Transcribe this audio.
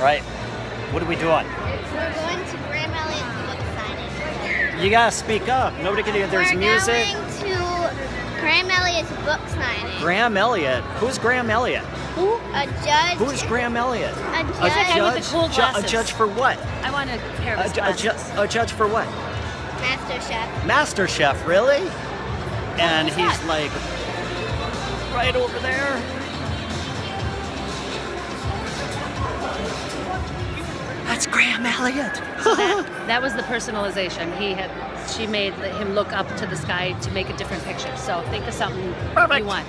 right? What are we doing? We're going to Graham Elliot's book signing. You gotta speak up. Nobody can hear. There's We're music. going to Graham Elliot's book signing. Graham Elliot. Who's Graham Elliot? Who? A judge. Who's Graham Elliot? A judge. guy with the cool Ju- a judge for what? I want a pair of A, his ju- a, ju- a judge for what? Master Chef. Master Chef, really? And who's he's like right over there. That's Graham Elliot. that, that was the personalization. He had, she made him look up to the sky to make a different picture. So think of something Perfect. you want.